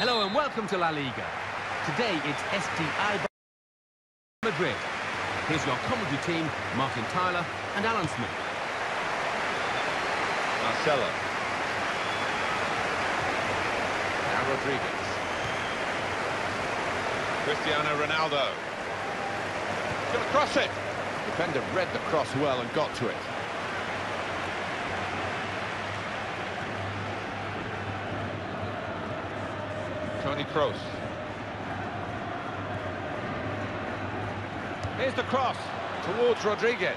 Hello and welcome to La Liga. Today it's STI Madrid. Here's your commentary team, Martin Tyler and Alan Smith. Marcelo. Now Rodriguez. Cristiano Ronaldo. Going to cross it. Defender read the cross well and got to it. Toni Kroos. Here's the cross towards Rodriguez.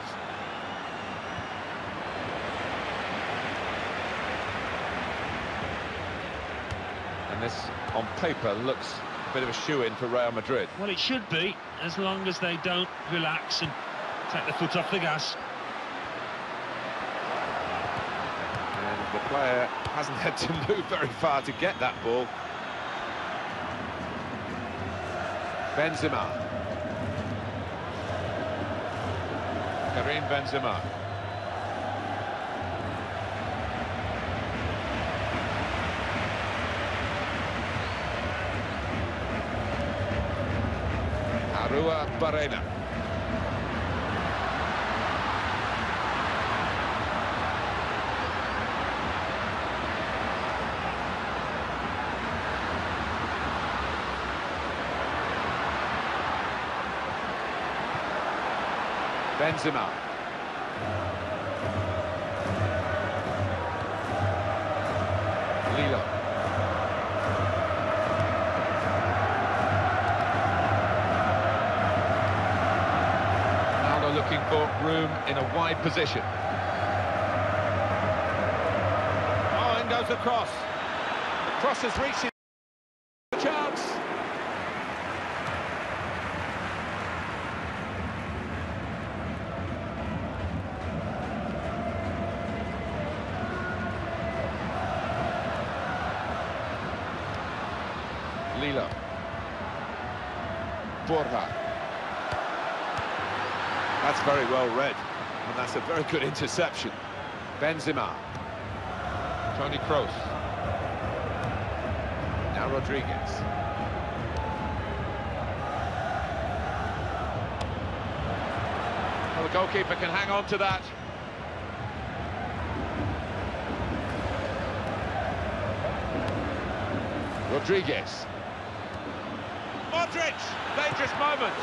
And this, on paper, looks a bit of a shoe-in for Real Madrid. Well, it should be, as long as they don't relax and take the foot off the gas. And the player hasn't had to move very far to get that ball. Benzema. Karim Benzema. Arua Barrena. Benzema. Lilo. Ronaldo looking for room in a wide position. Oh, in goes the cross. The cross is reaching the chance. Lilo. Borja. That's very well read, and that's a very good interception. Benzema. Toni Kroos. Now Rodriguez. Well, the goalkeeper can hang on to that. Rodriguez. Modric! Dangerous moment.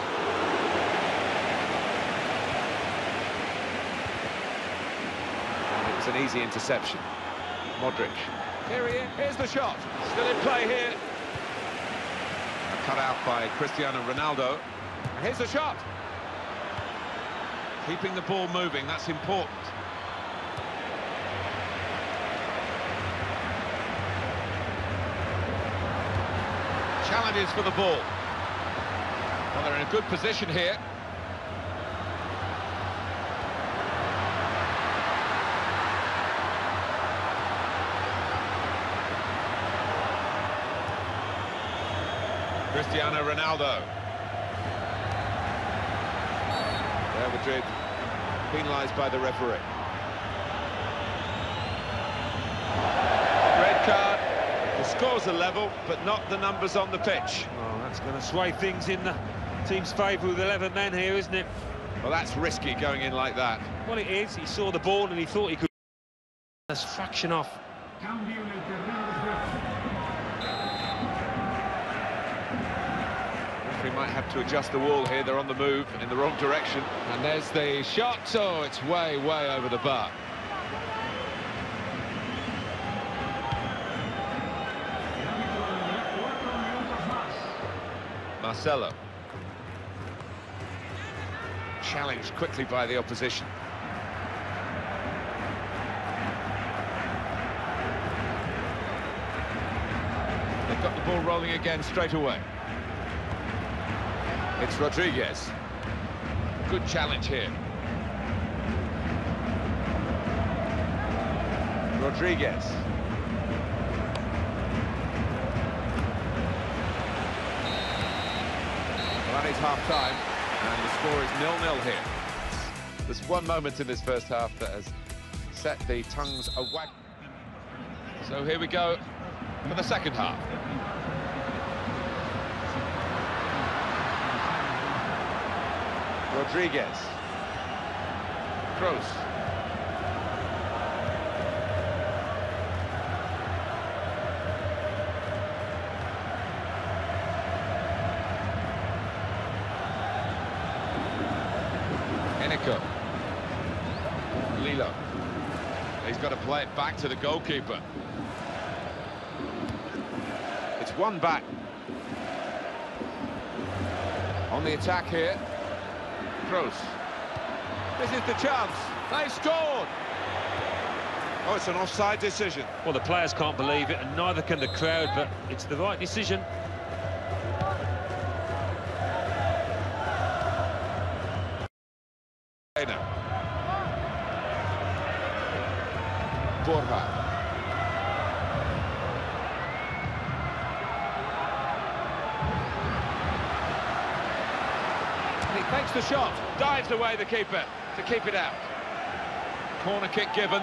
And it was an easy interception. Modric. Here he is. Here's the shot. Still in play here. Cut out by Cristiano Ronaldo. And here's the shot. Keeping the ball moving, that's important. Challenges for the ball. Well, they're in a good position here. Cristiano Ronaldo. Real Madrid penalised by the referee. Red card. The scores are level, but not the numbers on the pitch. Oh, that's going to sway things in the team's favour with 11 men here, isn't it? Well, that's risky going in like that. Well, it is. He saw the ball and he thought he could... That's fraction off. We might have to adjust the wall here. They're on the move in the wrong direction. And there's the shot. Oh, it's way, way over the bar. Marcelo. Challenged quickly by the opposition. They've got the ball rolling again straight away. It's Rodriguez. Good challenge here. Rodriguez. Well, that is half-time, and the score is nil-nil here. There's one moment in this first half that has set the tongues a wag. So here we go for the second half. Rodriguez. Kroos. Eniko. Lilo. He's got to play it back to the goalkeeper. It's one back. On the attack here. Kroos. This is the chance. They scored. Oh, it's an offside decision. Well, the players can't believe it, and neither can the crowd, but it's the right decision. Borja. And he fakes the shot, dives away the keeper to keep it out. Corner kick given.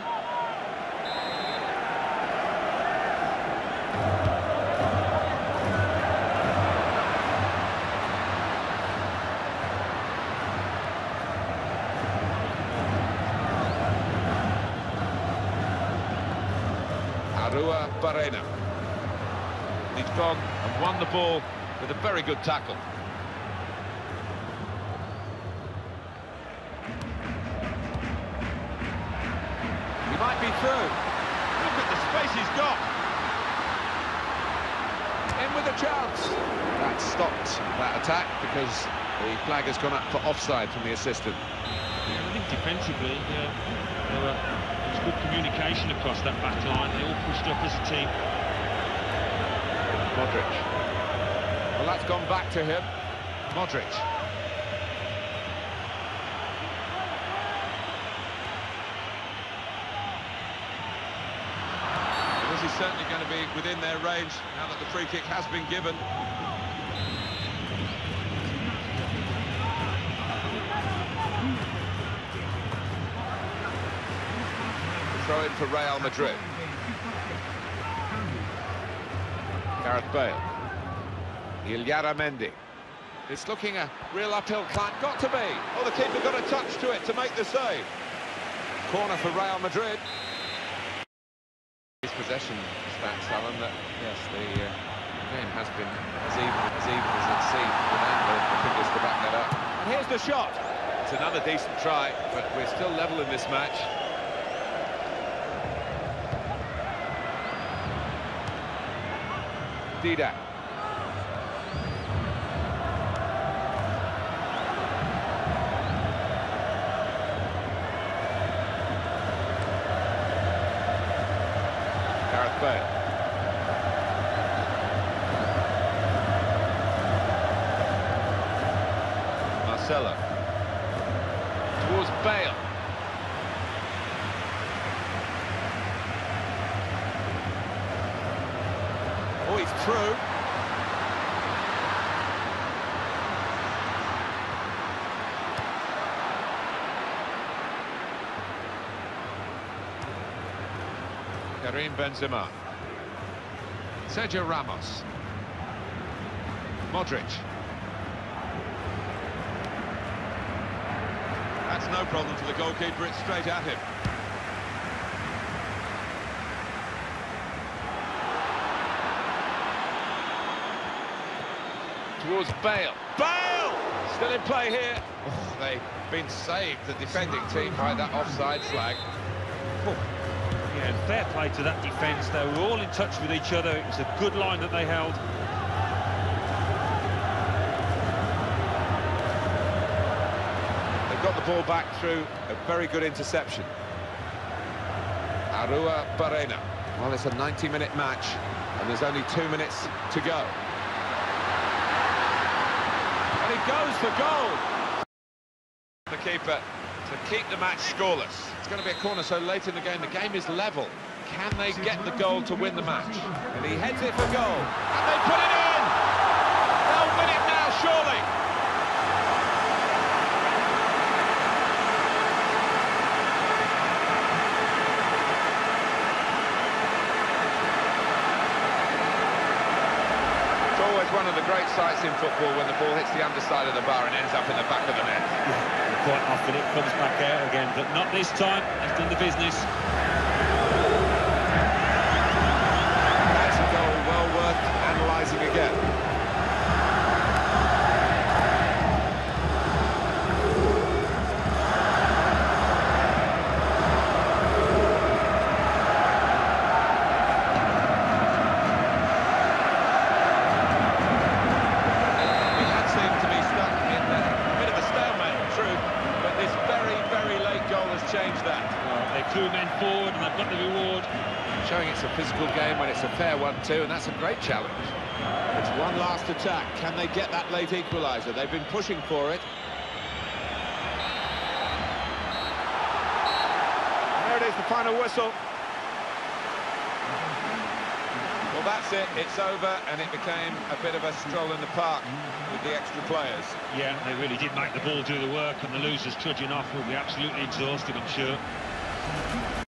Barrena. He's gone and won the ball with a very good tackle. He might be through. Look at the space he's got. In with a chance. That stopped that attack because the flag has gone up for offside from the assistant. Yeah, I think defensively, uh, good communication across that back line. They all pushed up as a team. Modric. Well, that's gone back to him. Modric. This is certainly going to be within their range now that the free kick has been given. Throw in for Real Madrid. Gareth Bale. Illarramendi. It's looking a real uphill climb. Got to be. Oh, the keeper got a touch to it to make the save. Corner for Real Madrid. His possession stats, Alan, that, yes, the uh, game has been as even as, even as it seemed the figures to back that up. And here's the shot. It's another decent try, but we're still level in this match. Didac. Gareth Bale. Marcelo. Towards Bale. Oh, he's through. Karim Benzema. Sergio Ramos. Modric. That's no problem for the goalkeeper, it's straight at him. Towards Bale. Bale! Still in play here. Oh, they've been saved, the defending team, by that offside flag. Oh. Yeah, and fair play to that defence. They were all in touch with each other. It was a good line that they held. They've got the ball back through a very good interception. Arua Barrena. Well, it's a 90-minute match, and there's only two minutes to go. And he goes for goal. The keeper to keep the match scoreless. It's going to be a corner so late in the game. The game is level. Can they get the goal to win the match? And he heads it for goal. And they put it in! They'll win it now, surely. It's always always one of in football when the ball hits the underside of the bar and ends up in the back of the net. Quite often it comes back out again, but not this time. He's done the business. Showing it's a physical game when it's a fair one too, and that's a great challenge. It's one last attack. Can they get that late equaliser? They've been pushing for it. There it is, the final whistle. Well, that's it. It's over, and it became a bit of a stroll in the park with the extra players. Yeah, they really did make the ball do the work, and the losers trudging off will be absolutely exhausted, I'm sure.